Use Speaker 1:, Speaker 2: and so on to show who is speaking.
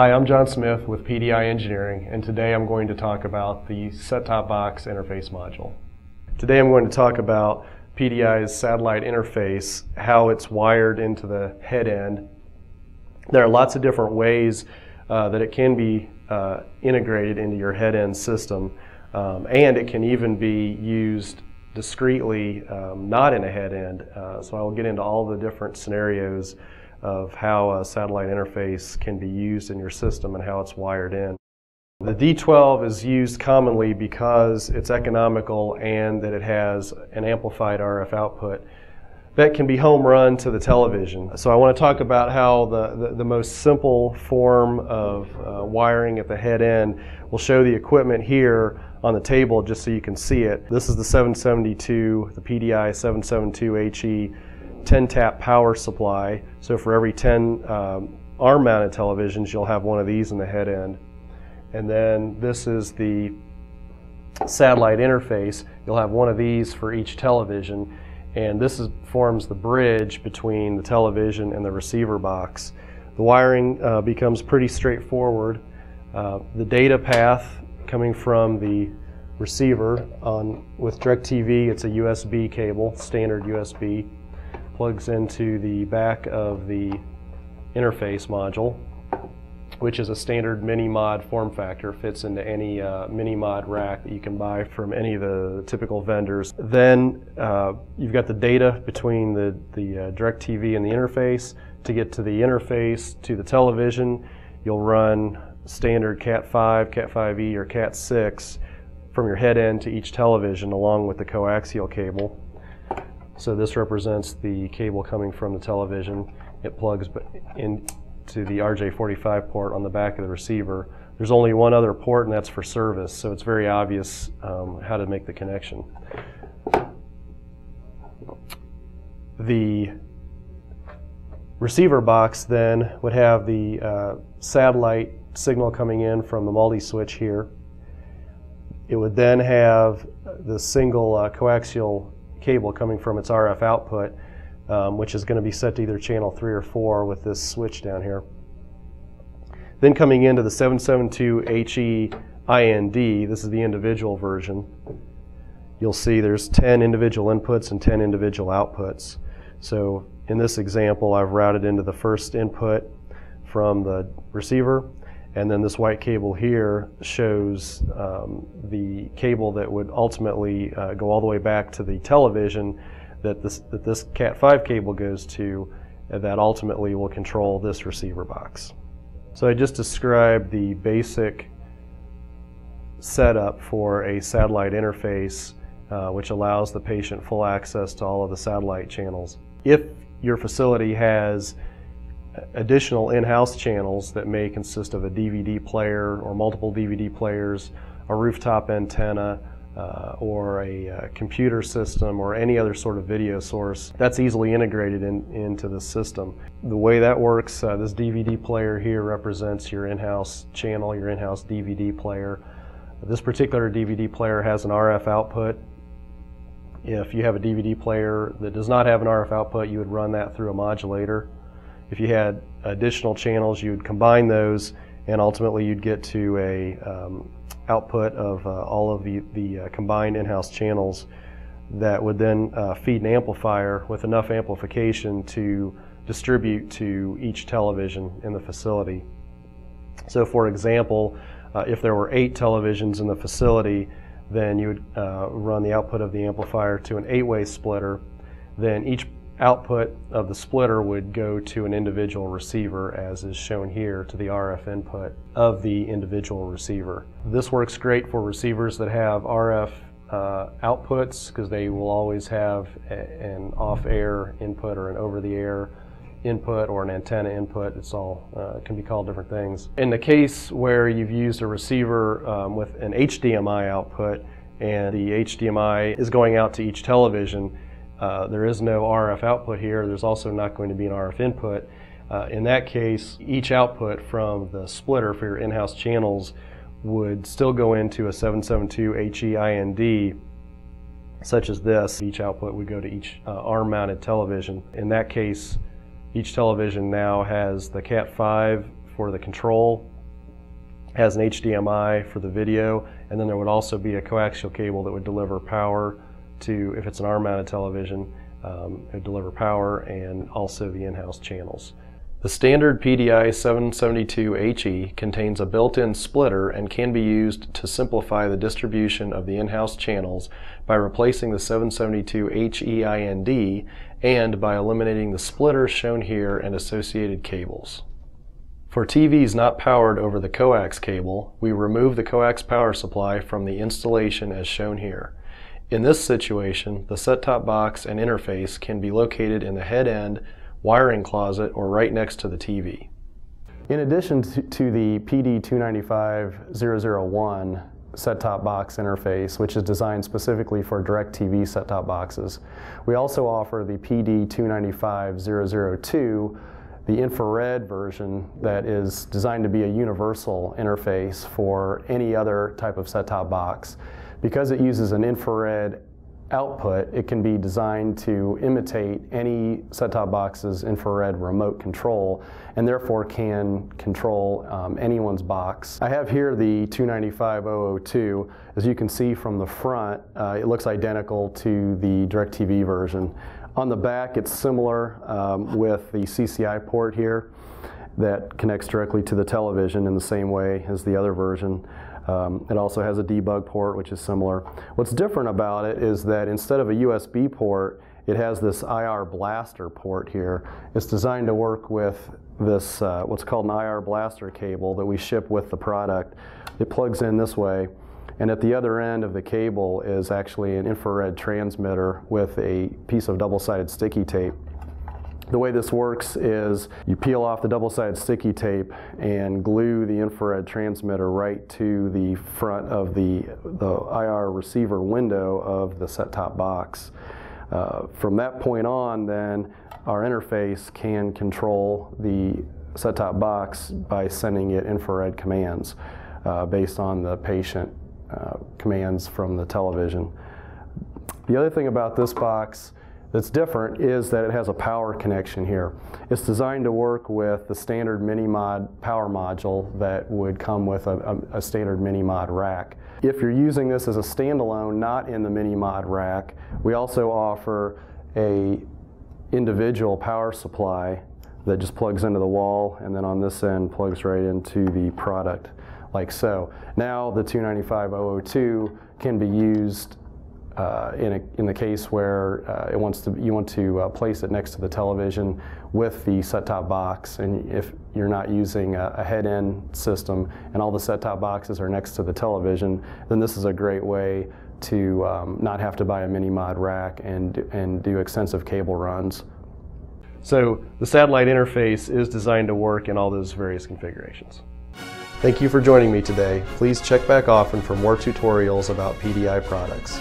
Speaker 1: Hi, I'm John Smith with PDI Engineering, and today I'm going to talk about the set-top box interface module. Today I'm going to talk about PDI's satellite interface, how it's wired into the head end. There are lots of different ways uh, that it can be uh, integrated into your head end system, um, and it can even be used discretely, um, not in a head end. Uh, so I will get into all the different scenarios of how a satellite interface can be used in your system and how it's wired in. The D12 is used commonly because it's economical and that it has an amplified RF output that can be home run to the television. So I want to talk about how the, the, the most simple form of uh, wiring at the head end will show the equipment here on the table just so you can see it. This is the 772, the PDI 772HE 10 tap power supply. So for every 10 um, arm mounted televisions, you'll have one of these in the head end. And then this is the satellite interface. You'll have one of these for each television. And this is, forms the bridge between the television and the receiver box. The wiring uh, becomes pretty straightforward. Uh, the data path coming from the receiver on with DirecTV, it's a USB cable, standard USB plugs into the back of the interface module, which is a standard mini-mod form factor, fits into any uh, mini-mod rack that you can buy from any of the typical vendors. Then uh, you've got the data between the, the uh, DirecTV and the interface. To get to the interface to the television, you'll run standard Cat5, Cat5e, or Cat6 from your head end to each television along with the coaxial cable. So this represents the cable coming from the television. It plugs into the RJ45 port on the back of the receiver. There's only one other port and that's for service, so it's very obvious um, how to make the connection. The receiver box then would have the uh, satellite signal coming in from the multi-switch here. It would then have the single uh, coaxial cable coming from its RF output, um, which is going to be set to either channel 3 or 4 with this switch down here. Then coming into the 772HE IND, this is the individual version, you'll see there's 10 individual inputs and 10 individual outputs. So in this example, I've routed into the first input from the receiver, and then this white cable here shows um, the cable that would ultimately uh, go all the way back to the television that this, that this Cat5 cable goes to that ultimately will control this receiver box. So I just described the basic setup for a satellite interface uh, which allows the patient full access to all of the satellite channels. If your facility has additional in-house channels that may consist of a DVD player or multiple DVD players, a rooftop antenna, uh, or a uh, computer system or any other sort of video source that's easily integrated in, into the system. The way that works, uh, this DVD player here represents your in-house channel, your in-house DVD player. This particular DVD player has an RF output. If you have a DVD player that does not have an RF output, you would run that through a modulator. If you had additional channels, you would combine those and ultimately you'd get to a um, output of uh, all of the, the uh, combined in-house channels that would then uh, feed an amplifier with enough amplification to distribute to each television in the facility. So for example, uh, if there were eight televisions in the facility, then you would uh, run the output of the amplifier to an eight-way splitter. Then each output of the splitter would go to an individual receiver as is shown here to the RF input of the individual receiver. This works great for receivers that have RF uh, outputs because they will always have a, an off-air input or an over-the-air input or an antenna input. It's all uh, can be called different things. In the case where you've used a receiver um, with an HDMI output and the HDMI is going out to each television, uh, there is no RF output here. There's also not going to be an RF input. Uh, in that case, each output from the splitter for your in-house channels would still go into a 772 HEIND such as this. Each output would go to each uh, arm-mounted television. In that case, each television now has the Cat5 for the control, has an HDMI for the video, and then there would also be a coaxial cable that would deliver power to, if it's an arm-mounted television, um, deliver power and also the in-house channels. The standard PDI 772HE contains a built-in splitter and can be used to simplify the distribution of the in-house channels by replacing the 772HEIND and by eliminating the splitter shown here and associated cables. For TVs not powered over the coax cable, we remove the coax power supply from the installation as shown here. In this situation, the set-top box and interface can be located in the head end wiring closet, or right next to the TV. In addition to, the PD295-001 set-top box interface, which is designed specifically for DirecTV set-top boxes, we also offer the PD295-002 the infrared version that is designed to be a universal interface for any other type of set-top box. Because it uses an infrared output, it can be designed to imitate any set-top box's infrared remote control and therefore can control um, anyone's box. I have here the 295002. As you can see from the front, uh, it looks identical to the DirecTV version. On the back, it's similar um, with the CCI port here that connects directly to the television in the same way as the other version. Um, it also has a debug port, which is similar. What's different about it is that instead of a USB port, it has this IR blaster port here. It's designed to work with this, uh, what's called an IR blaster cable that we ship with the product. It plugs in this way, and at the other end of the cable is actually an infrared transmitter with a piece of double-sided sticky tape the way this works is you peel off the double-sided sticky tape and glue the infrared transmitter right to the front of the, the IR receiver window of the set-top box. Uh, from that point on, then, our interface can control the set-top box by sending it infrared commands uh, based on the patient uh, commands from the television. The other thing about this box that's different is that it has a power connection here. It's designed to work with the standard mini-mod power module that would come with a, a, a standard mini-mod rack. If you're using this as a standalone, not in the mini-mod rack, we also offer a individual power supply that just plugs into the wall and then on this end plugs right into the product like so. Now the 295-002 can be used uh, in, a, in the case where uh, it wants to, you want to uh, place it next to the television with the set-top box, and if you're not using a, a head-end system and all the set-top boxes are next to the television, then this is a great way to um, not have to buy a mini-mod rack and, and do extensive cable runs. So the satellite interface is designed to work in all those various configurations. Thank you for joining me today. Please check back often for more tutorials about PDI products.